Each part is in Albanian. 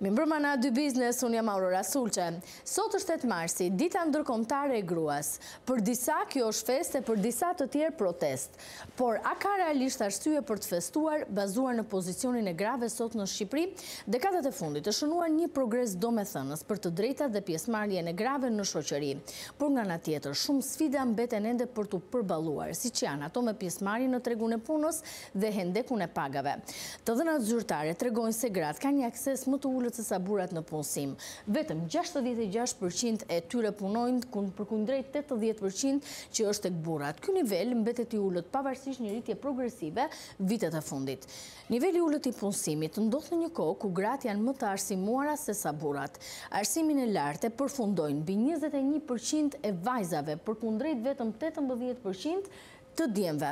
Mirëmbrëma në A2 Biznes, unë jam Aurora Sulçe. Sot është tetë marsi, Dita Ndërkombëtare e Gruas. Për disa kjo është festë e për disa të tjerë protestë. Por a ka realisht arsye për të festuar, bazuar në pozicionin e grave sot në Shqipëri? Dekadat e fundit është shënuar një progres domethënës për të drejtat dhe pjesëmarrjen e grave në shoqëri. Por nga ana tjetër, shumë sfida mbeten ende për t'u përballuar, siç janë ato me pjesëmarrjen në tregun e punës dhe hendekun e pagave. Të dhënat zyrtare tregojnë se gratë kanë një akses më të ulët sesa burrat në punësim. Vetëm gjashtëdhjetë e gjashtë për qind e tyre punojnë, përkundrejt tetëdhjetë për qind që është tek burrat. Ky nivel mbetet i ulët pavarësisht një rritje progresive vitet e fundit. Niveli i ulët i punësimit ndodh në një kohë ku gratë janë më të arsimuara sesa burrat. Arsimin e lartë e përfundojnë mbi njëzet e një për qind e vajzave, përkundrejt vetëm tetëmbëdhjetë për qind të djemve.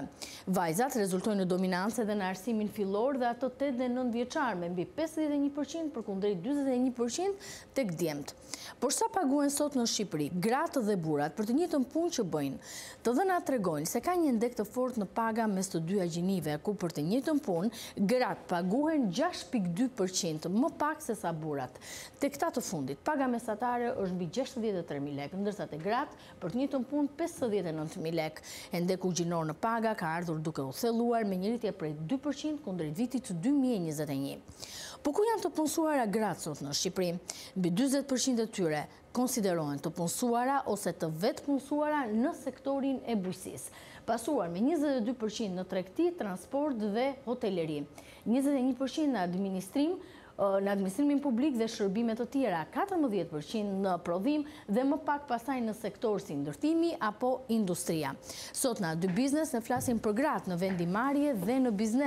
Vajzat rezultojnë në dominancë edhe në arsimin fillor dhe atë tetë dhe nëntë vjeçar me mbi pesëdhjetë e një për qind përkundrejt dyzet e një për qind tek djemtë. Por sa paguhen sot në Shqipëri gratë dhe burrat për të njëjtën punë që bëjnë? Të dhënat tregojnë se ka një hendek të fortë në paga mes të dyja gjinive ku për të njëjtën punë gratë paguhen gjashtë pikë dy për qind më pak se sa burrat. Te këta të fundit paga mesatare është mbi gjashtëdhjetë e tre mijë lekë ndërsa te gratë Për të njëjtën punë pesëdhjetë e nëntë mijë lekë. Hendeku gjinor në paga ka ardhur duke u thelluar me një rritje prej dy për qind kundrejt vitit dy mijë e njëzet e një. Po ku janë të punësuara gratë sot në Shqipëri? Mbi dyzet për qind e tyre konsiderohen të punësuara ose të vetëpunësuara në sektorin e bujqësisë, pasuar me njëzet e dy për qind në tregti, transport dhe hoteleri, njëzet e një për qind në administrim, në administrimin publik dhe shërbime të tjera, katërmbëdhjetë për qind në prodhim dhe më pak pastaj në sektorë si ndërtimi apo industria. Sot në A2 Biznes ne flasim për gratë në vendimmarrje dhe në biznes.